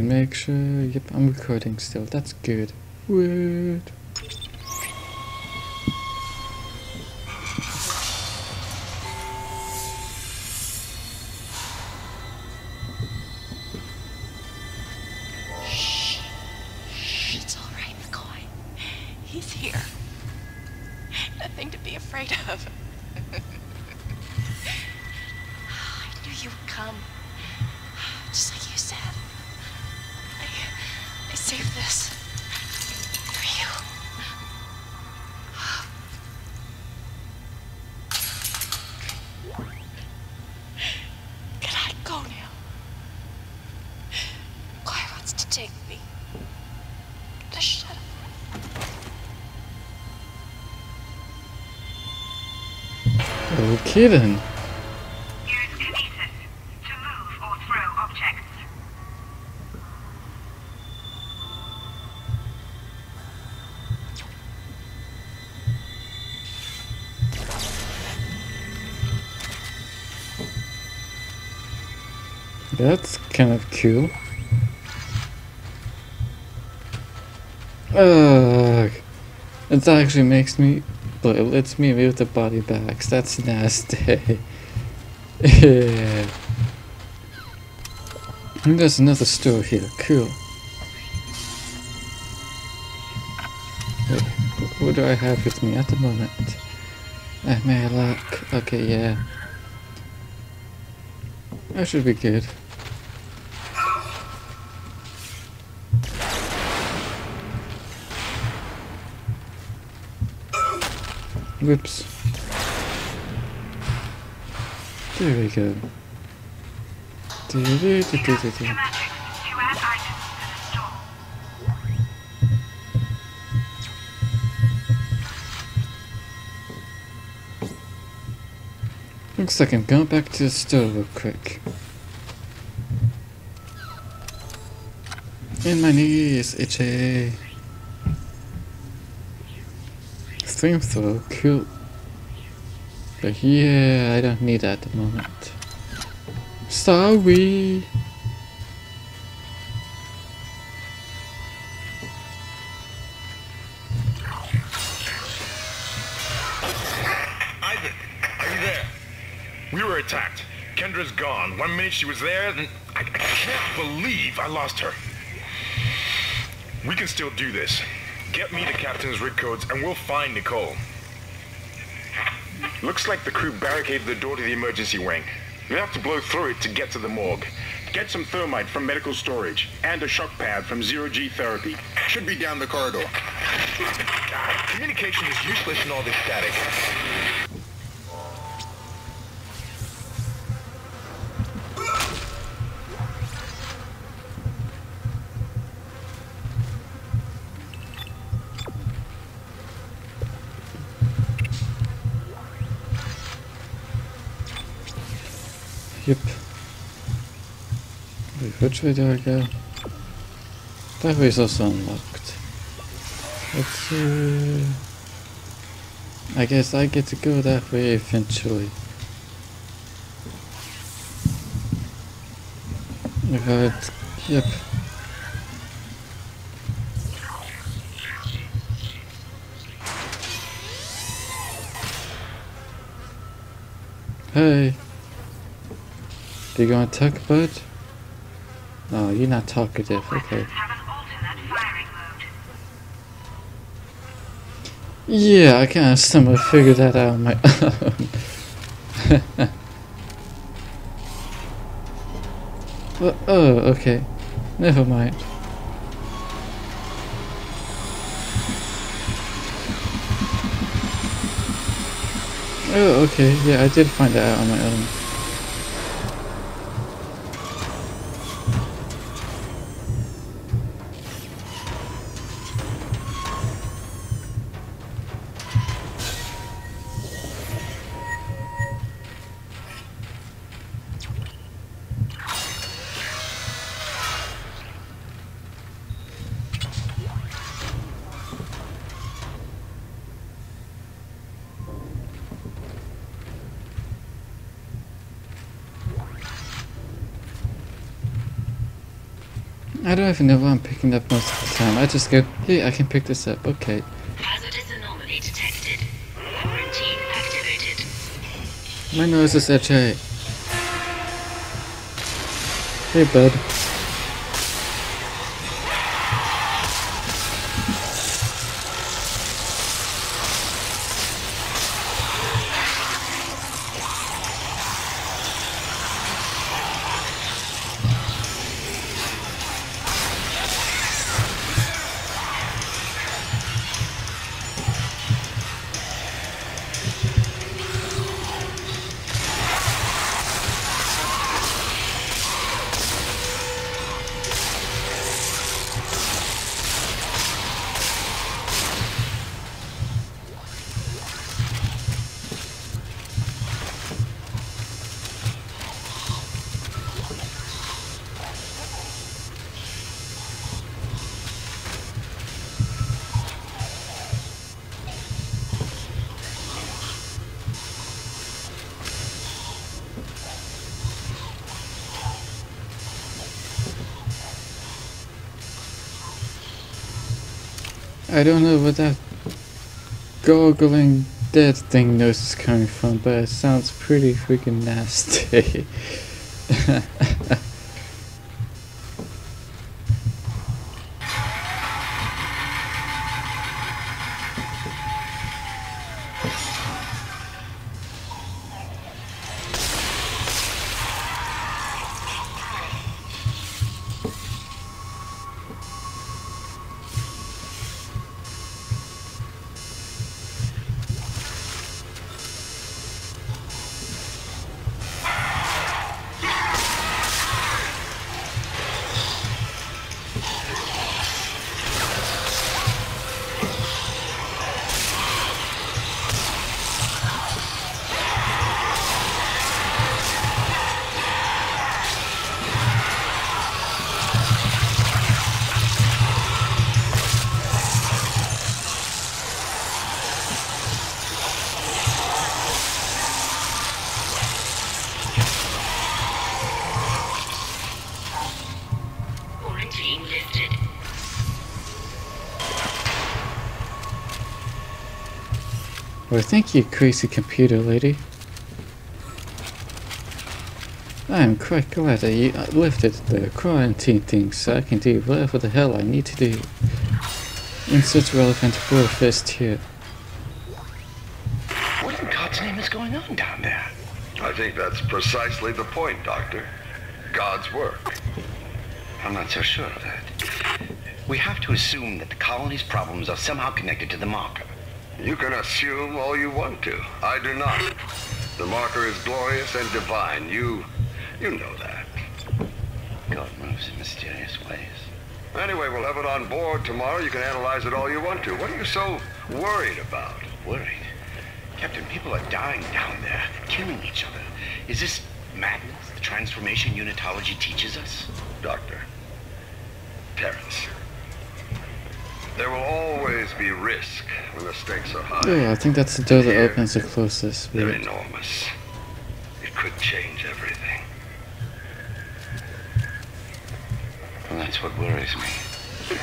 make sure. Yep, I'm recording still. That's good. I saved this for you. Can I go now? Claire wants to take me. Just shut up. Okay then. Use kinesis to move or throw objects. That's kind of cool. Ugh. It actually makes me, but it lets me move the body bags. That's nasty. yeah. And there's another store here. Cool. What do I have with me at the moment? Uh, may I luck? Okay, yeah. That should be good. Whoops. There we go. Looks like I'm going back to the store real quick. And my knees itchy. Flamethrower, cool. But yeah, I don't need that at the moment. Sorry. Isaac, are you there? We were attacked. Kendra's gone. One minute she was there, then I, I can't believe I lost her. We can still do this. Get me the captain's rig codes and we'll find Nicole. Looks like the crew barricaded the door to the emergency wing. We have to blow through it to get to the morgue. Get some thermite from medical storage and a shock pad from zero G therapy. Should be down the corridor. Communication is useless in all this static. Yep. Which way do I go? That way is also unlocked. Let's see. I guess I get to go that way eventually. But, yep. Hey. You to talk bud? Oh, you're not talkative. Okay. Weapons have an alternate firing. Yeah, I kind of somehow figured that out on my own. Well, oh, oh, okay. Never mind. Oh, okay. Yeah, I did find that out on my own. I don't even know why I'm picking up most of the time. I just go, hey, I can pick this up. Okay. Hazardous anomaly detected. Quarantine activated. My nose is itchy. Hey, bud. I don't know where that gargling dead thing nose is coming from, but it sounds pretty freaking nasty. well, thank you, crazy computer lady. I am quite glad that you lifted the quarantine thing so I can do whatever the hell I need to do. in Insert relevant word first here. What in God's name is going on down there? I think that's precisely the point, Doctor. God's work. I'm not so sure of that. We have to assume that the colony's problems are somehow connected to the marker. You can assume all you want to. I do not. The marker is glorious and divine. You, you know that. God moves in mysterious ways. Anyway, we'll have it on board tomorrow. You can analyze it all you want to. What are you so worried about? Worried? Captain, people are dying down there, killing each other. Is this madness the transformation unitology teaches us? Doctor. Terrence. There will always be risk when the stakes are high. Oh, I think that's the door that Here. opens the closest. They're enormous. It could change everything. That's what worries me.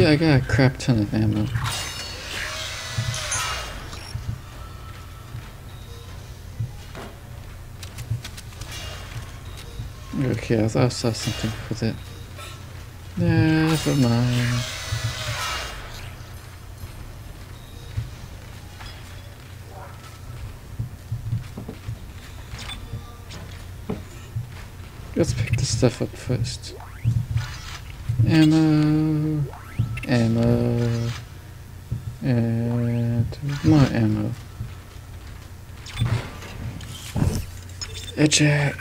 Yeah, I got a crap ton of ammo. Okay, I thought I saw something with it. Never mind. Let's pick the stuff up first. Ammo, ammo. Uh, and more ammo. Eject.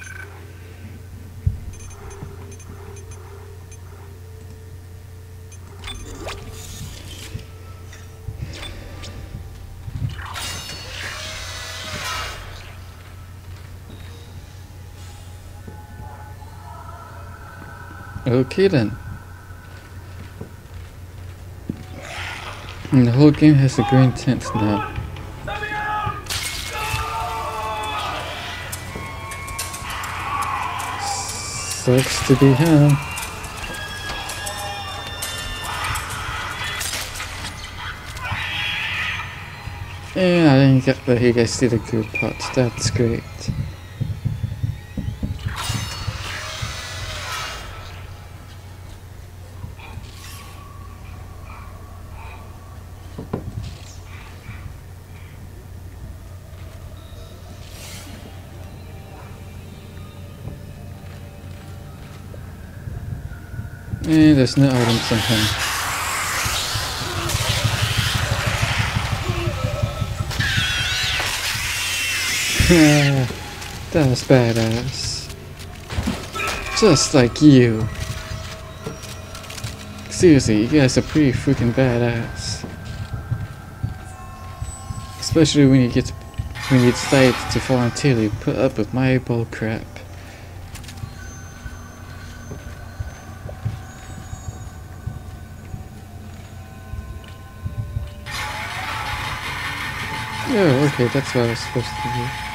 Uh, okay then. And the whole game has a green tint now. Sucks to be him. Yeah, I didn't get that you guys did a good part. That's great. And there's no items on him. badass. Just like you. Seriously, you guys are pretty freaking badass. Especially when you get when you decide to voluntarily put up with my bull crap. Okay, that's what I was supposed to do.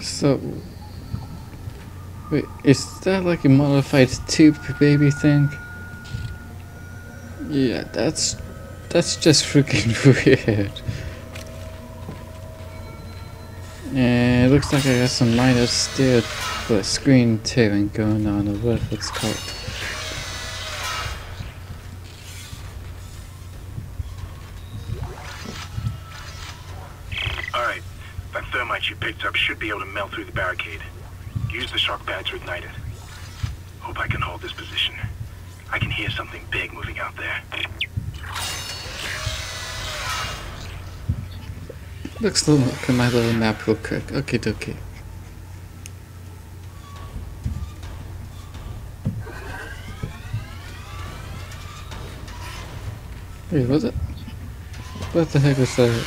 So, wait, is that like a modified tube baby thing? Yeah, that's that's just freaking weird. And it looks like I got some minor steer the uh, screen tearing going on or whatever it's called. That thermite you picked up should be able to melt through the barricade. Use the shock pad to ignite it. Hope I can hold this position. I can hear something big moving out there. Let's look at my little map real quick. Okay, dokie. Wait, was it? What the heck was that?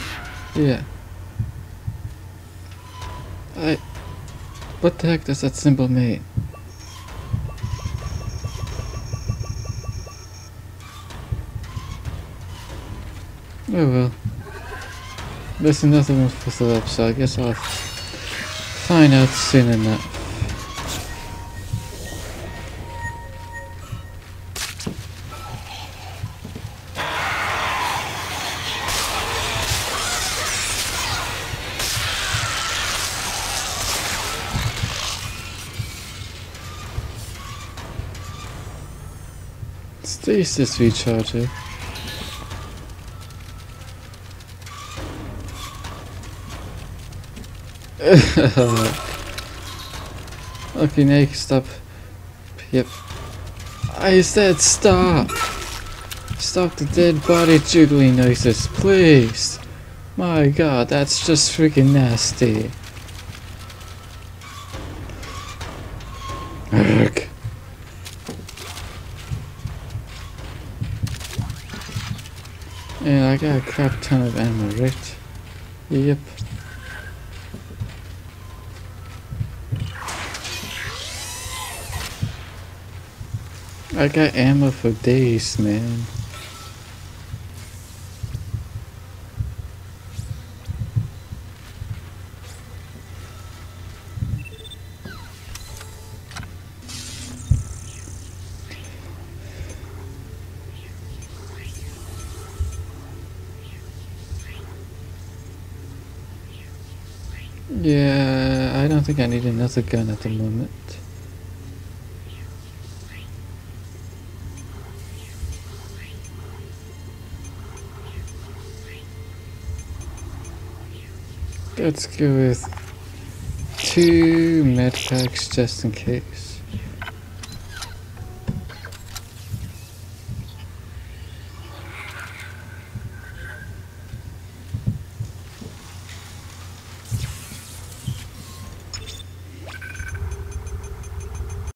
Yeah. I. What the heck does that symbol mean? Oh well. There's another one for the up, so I guess I'll find out soon enough. Stasis recharger. okay, now you can stop. Yep. I said stop! Stop the dead body jiggling noises, please! My god, that's just freaking nasty. Ugh. And I got a crap ton of ammo, right? Yep. I got ammo for days, man. Need another gun at the moment. Let's go with two med packs just in case.